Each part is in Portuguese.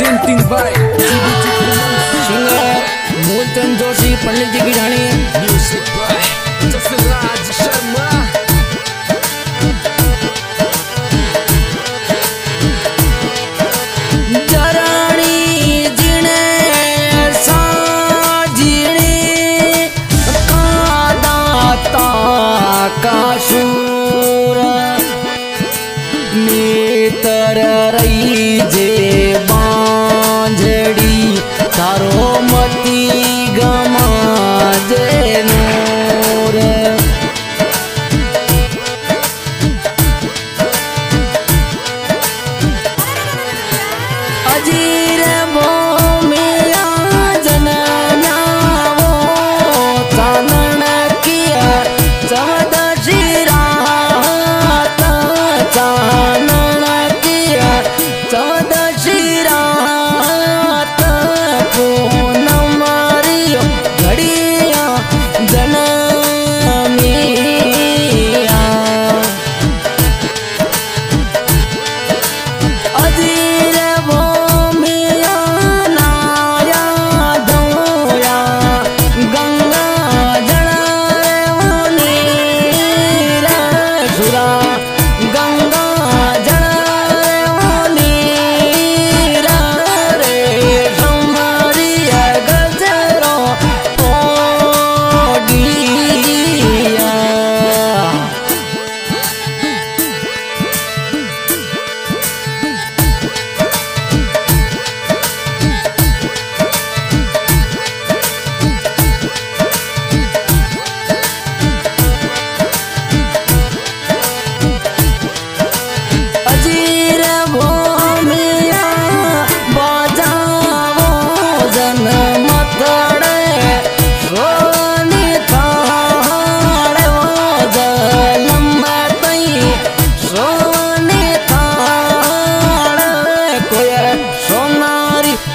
presenting by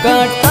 काट